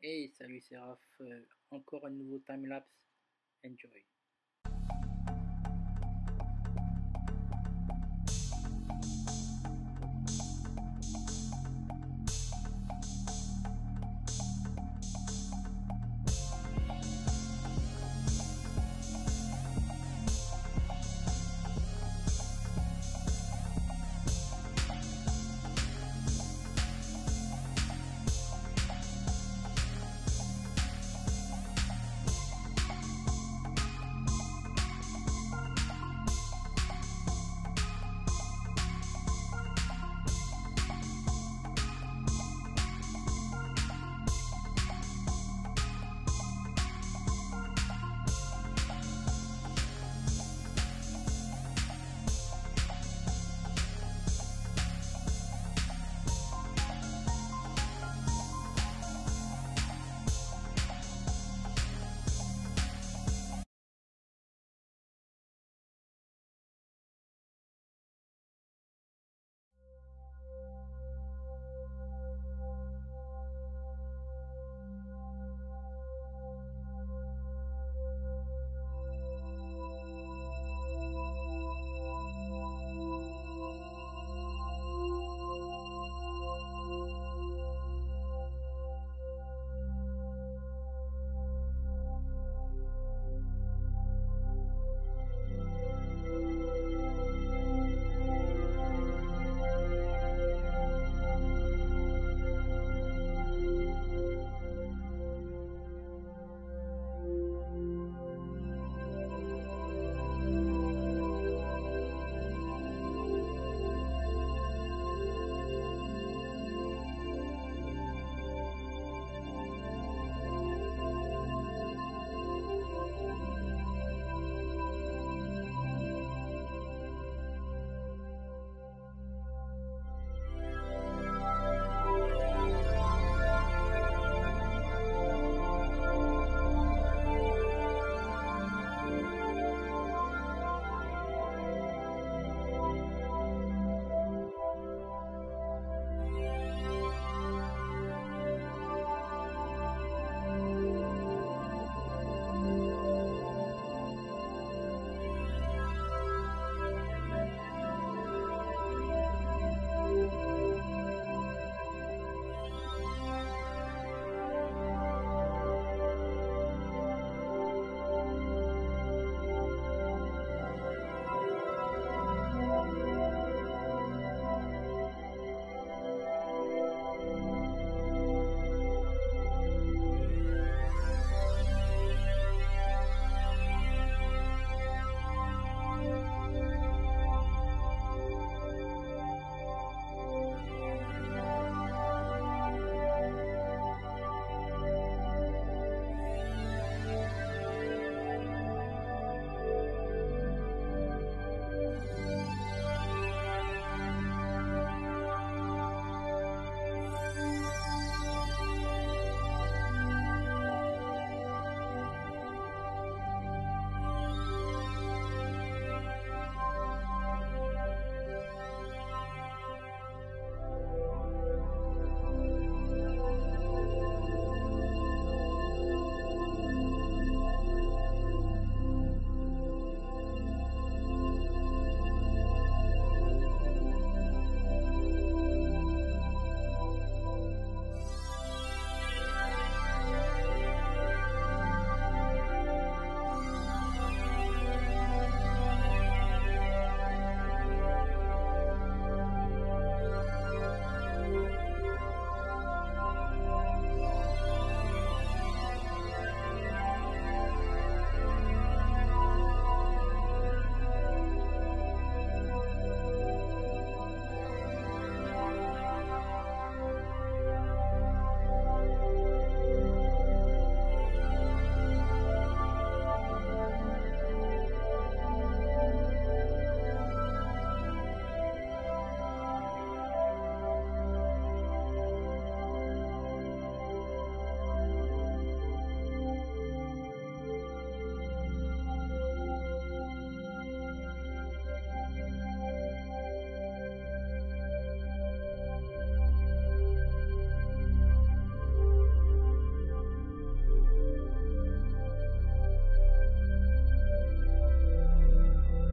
Hey, salut Séraph, euh, encore un nouveau timelapse. Enjoy.